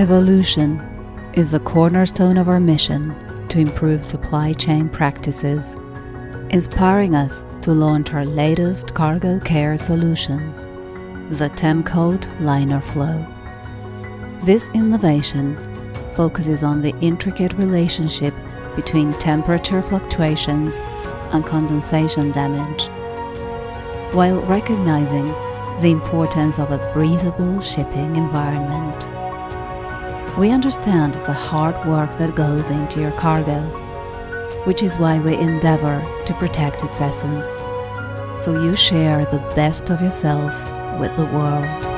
Evolution is the cornerstone of our mission to improve supply chain practices, inspiring us to launch our latest cargo care solution, the Temcoat Liner Flow. This innovation focuses on the intricate relationship between temperature fluctuations and condensation damage, while recognizing the importance of a breathable shipping environment. We understand the hard work that goes into your cargo, which is why we endeavor to protect its essence, so you share the best of yourself with the world.